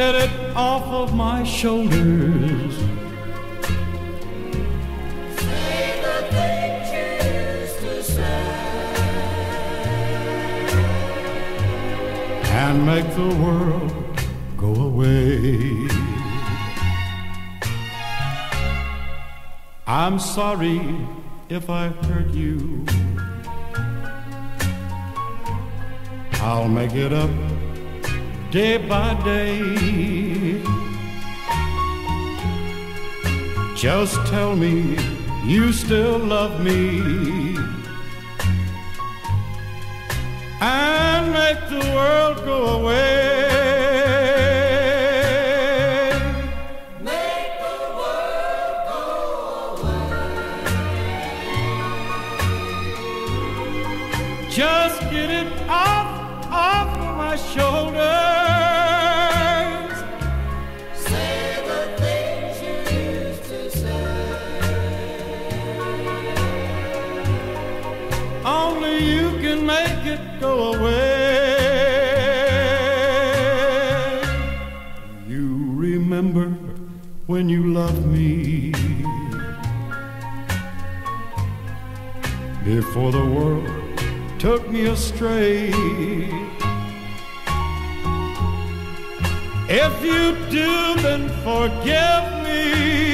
get it off of my shoulders. Say the to say. and make the world go away. I'm sorry if I hurt you. I'll make it up day by day. Just tell me you still love me and make the world go away. When you loved me before the world took me astray. If you do, then forgive me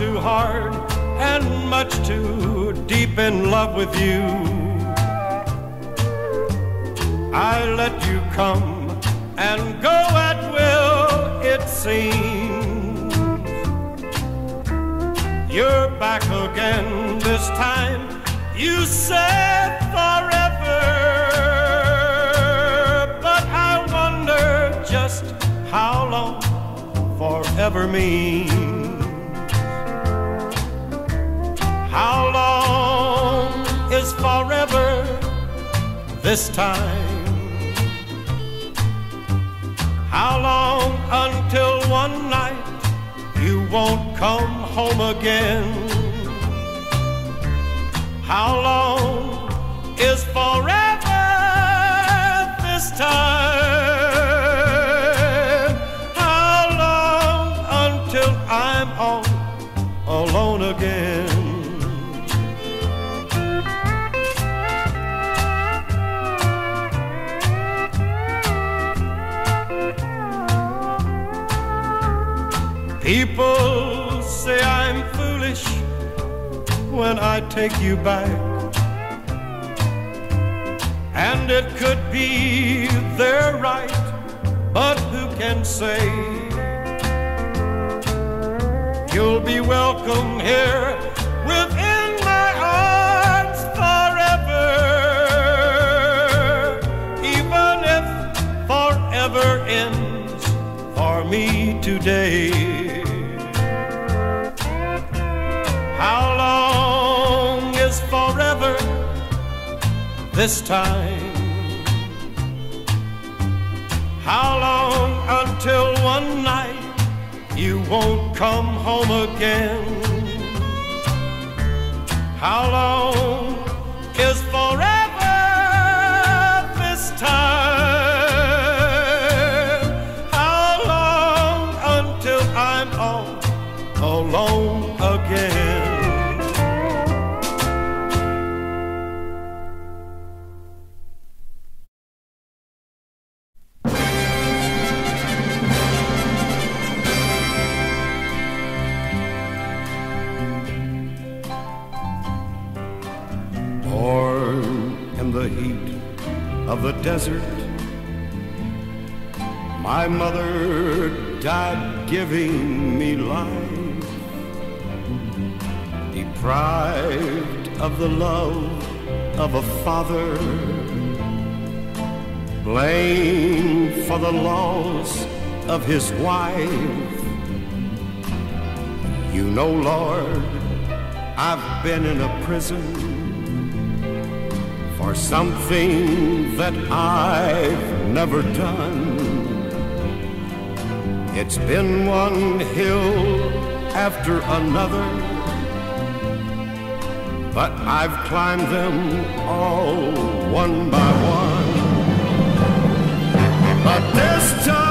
too hard and much too deep in love with you. I let you come and go at will, it seems. You're back again this time. You said forever, but I wonder just how long forever means. How long is forever this time? How long until one night you won't come home again? How long is forever this time? When I take you back. And it could be they're right, but who can say? You'll be welcome here within my arms forever. Even if forever ends for me today. This time? How long until one night you won't come home again? How long is forever desert. My mother died giving me life, deprived of the love of a father, blamed for the loss of his wife. You know, Lord, I've been in a prison for something that I've never done. It's been one hill after another, but I've climbed them all one by one. But this time,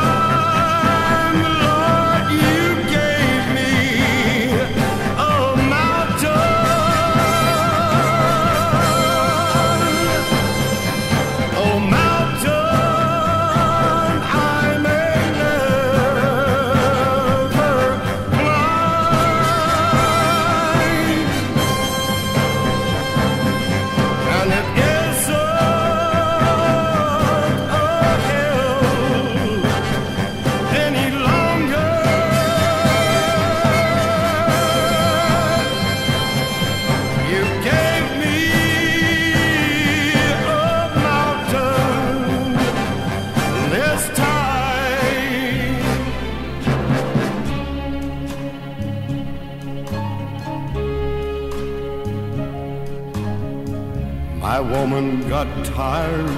woman got tired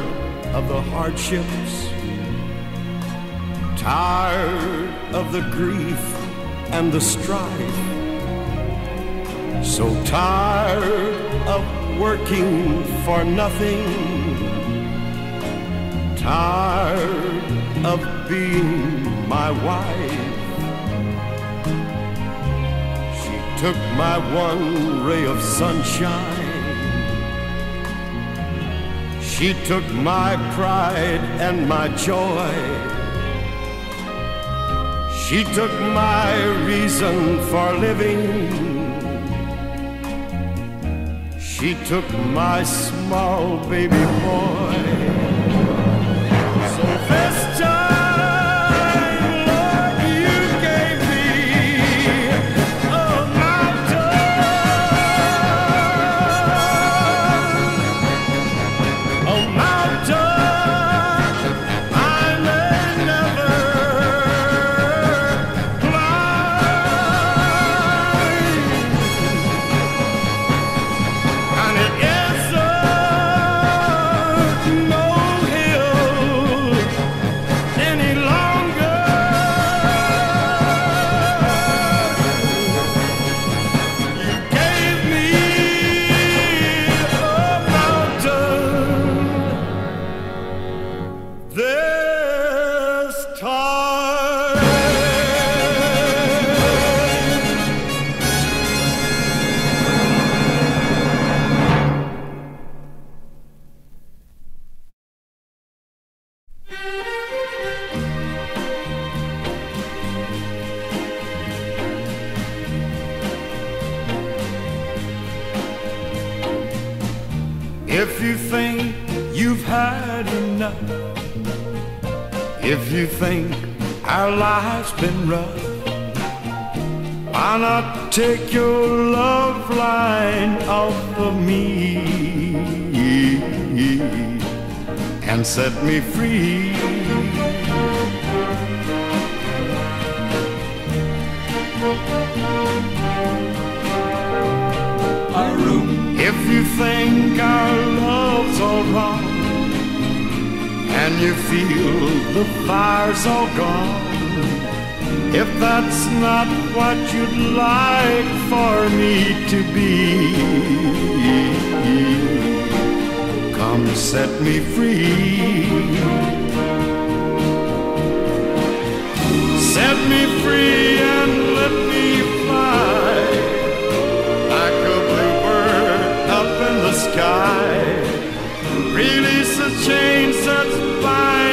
of the hardships, tired of the grief and the strife, so tired of working for nothing, tired of being my wife. She took my one ray of sunshine. She took my pride and my joy. She took my reason for living. She took my small baby boy. Off of me and set me free? If you think our love's all wrong and you feel the fire's all gone, if that's not what you'd like for me to be, come set me free. Set me free and let me fly like a bluebird up in the sky. Release the chains that's binding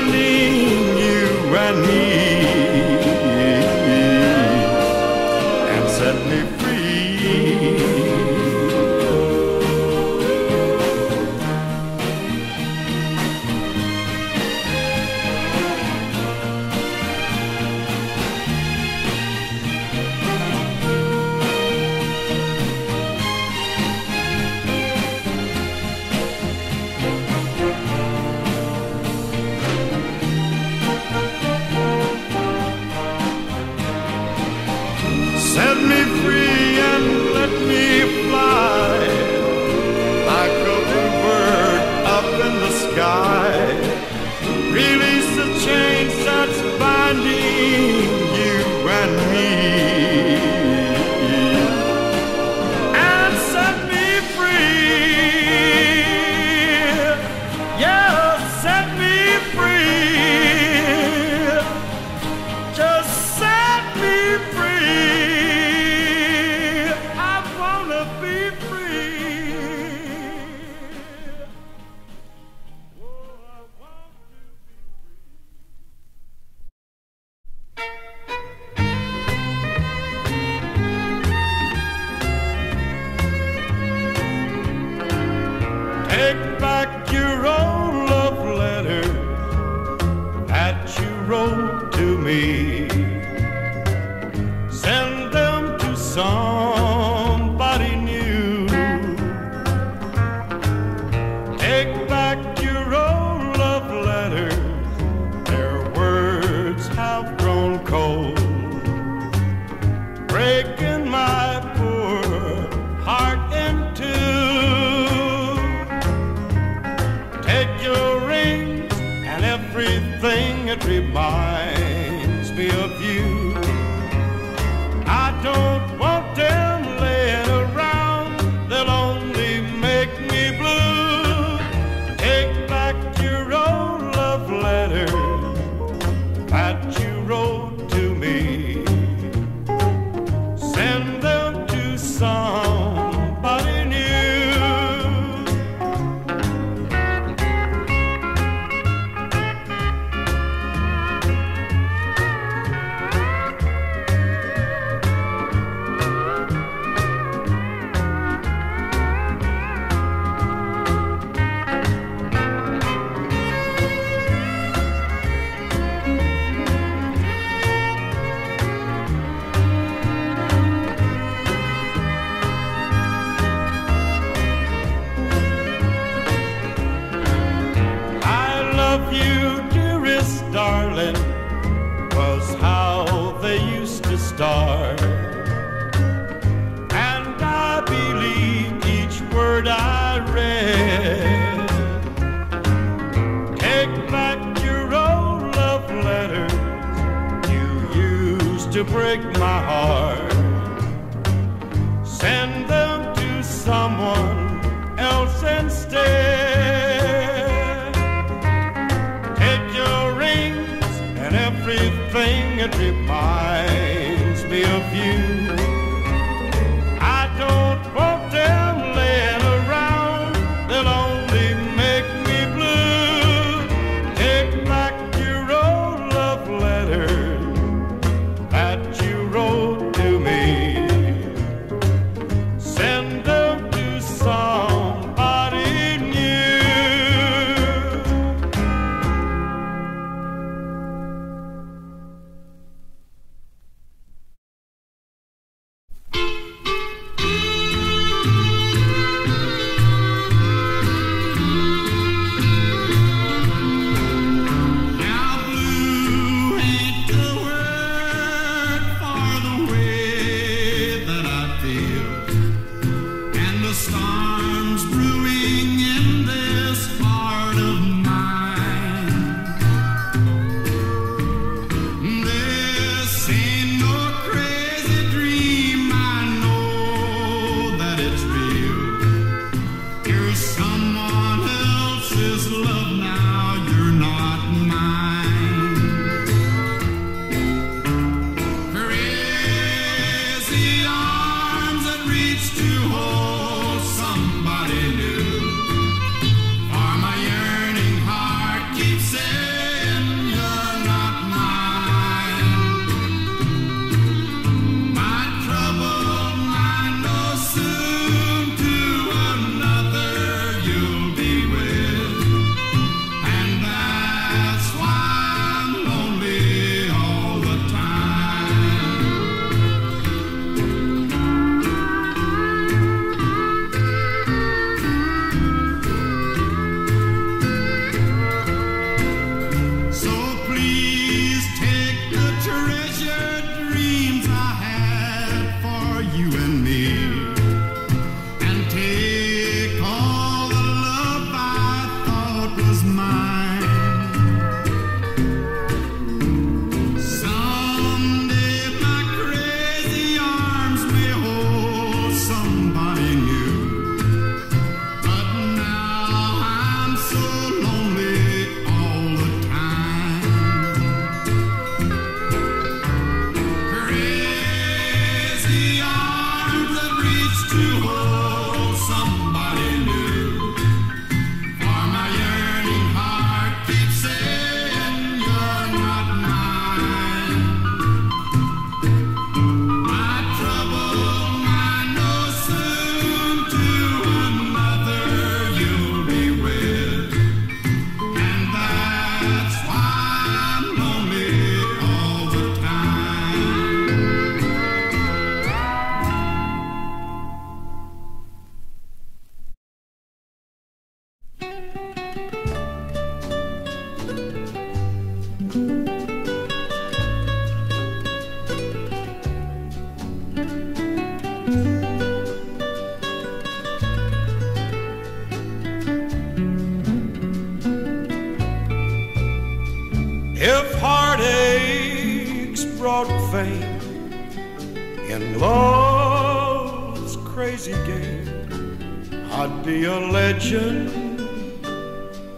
be a legend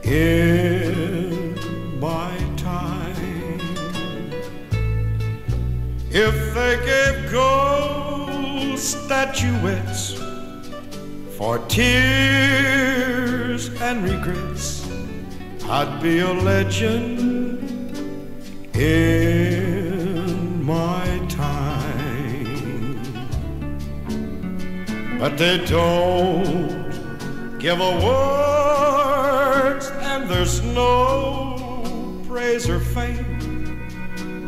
in my time. If they gave gold statuettes for tears and regrets, I'd be a legend in my time. But they don't give awards, and there's no praise or fame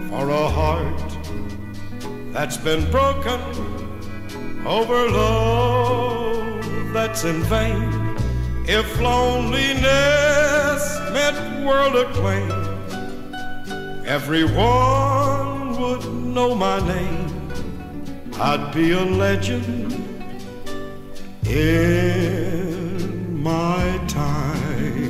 for a heart that's been broken over love that's in vain. If loneliness meant world acclaim, everyone would know my name. I'd be a legend in my time.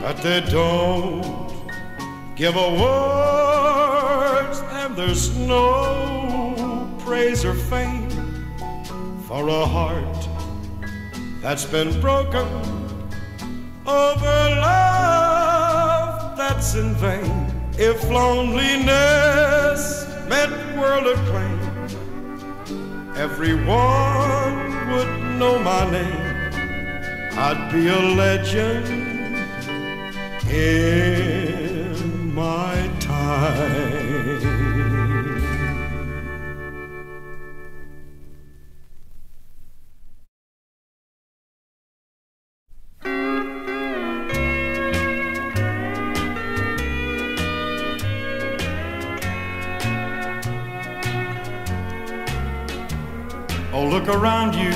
but they don't give awards, and there's no praise or fame for a heart that's been broken over love that's in vain. If loneliness meant world acclaim, everyone would know my name. I'd be a legend in my time. Look around you,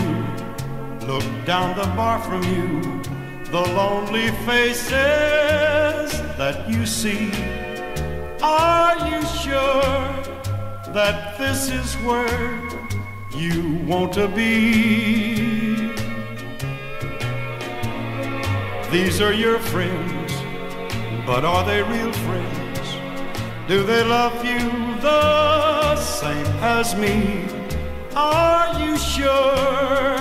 look down the bar from you, the lonely faces that you see. Are you sure that this is where you want to be? These are your friends, but are they real friends? Do they love you the same as me? Are you sure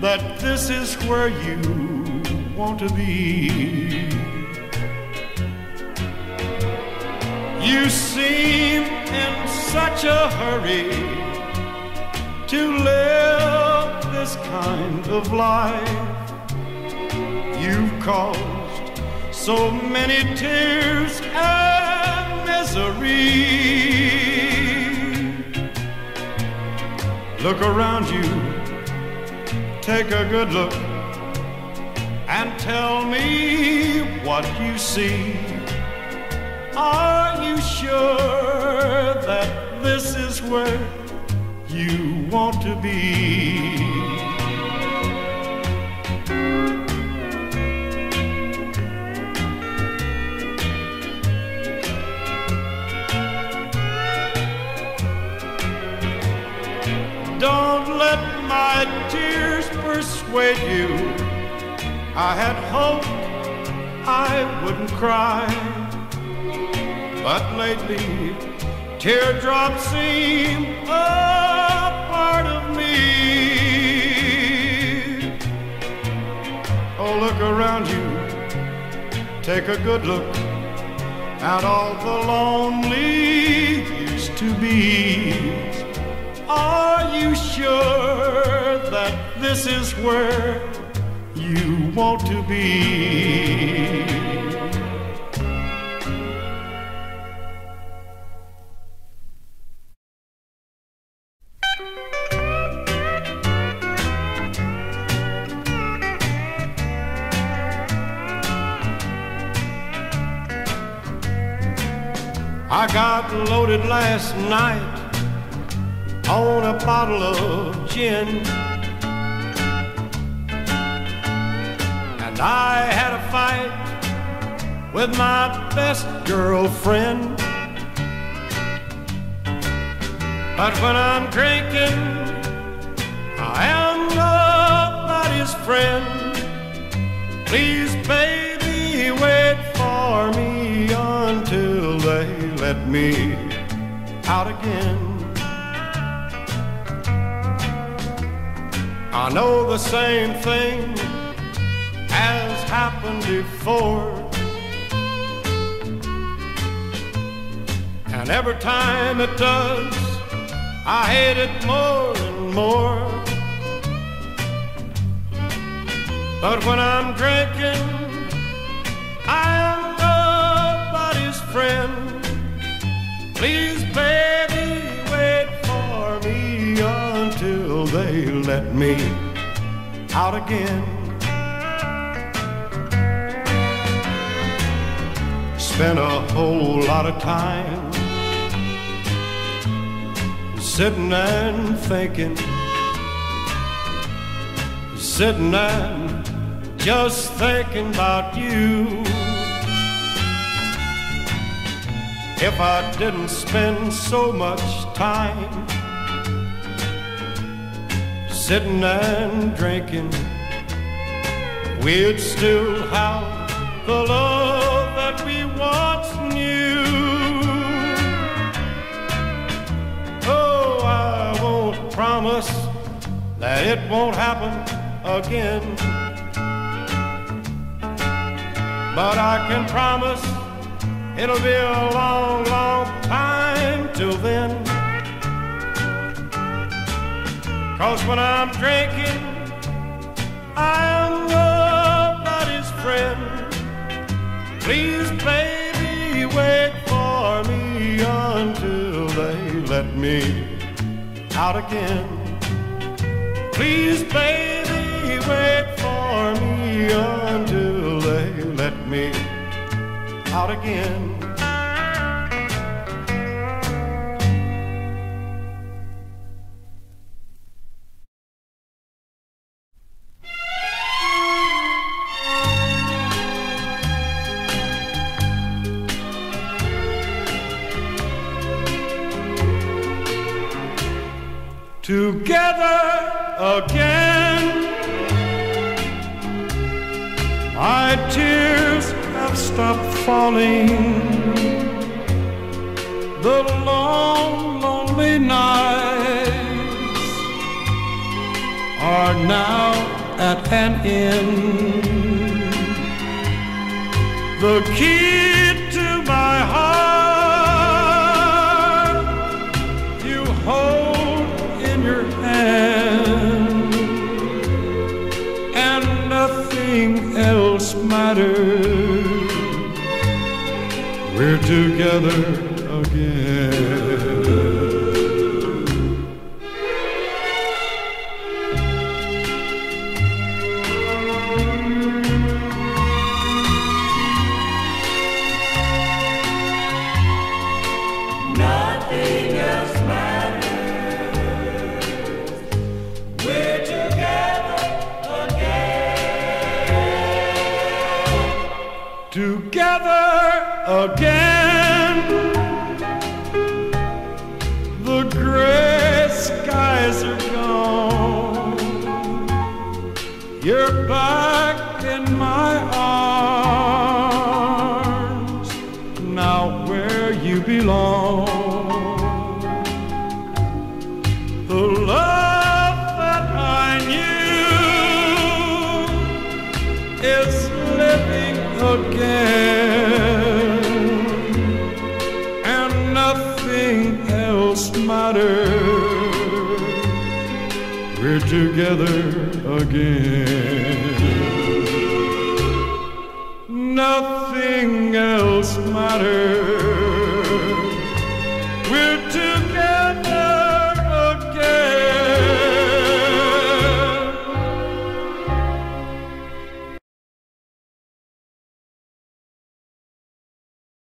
that this is where you want to be? You seem in such a hurry to live this kind of life. You've caused so many tears and misery. Look around you, take a good look, and tell me what you see. Are you sure that this is where you want to be? Don't let my tears persuade you. I had hoped I wouldn't cry. But lately, teardrops seem a part of me. Oh, look around you, take a good look at all the lonely used to be. Are you sure that this is where you want to be? I got loaded last night on a bottle of gin. And I had a fight with my best girlfriend. But when I'm drinking, I am nobody's friend. Please, baby, wait for me until they let me out again. I know the same thing has happened before. And every time it does, I hate it more and more. But when I'm drinking, I am nobody's friend. Please, baby, they let me out again. Spent a whole lot of time sitting and thinking, sitting and just thinking about you. If I didn't spend so much time sitting and drinking, we'd still have the love that we once knew. Oh, I won't promise that it won't happen again. But I can promise it'll be a long, long time till then. Cause when I'm drinking, I am nobody's friend. Please, baby, wait for me until they let me out again. Please, baby, wait for me until they let me out again. My tears have stopped falling. The long, lonely nights are now at an end. The key to my heart you hold together back in my arms, now where you belong. The love that I knew is living again, and nothing else matters. We're together again. Else matters.